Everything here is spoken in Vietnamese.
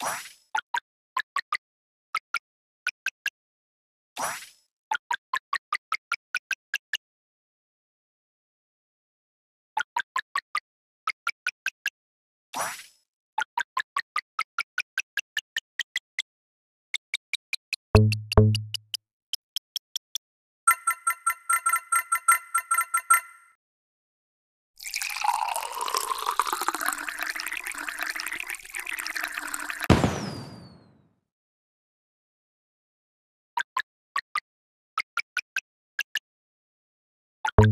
What? What?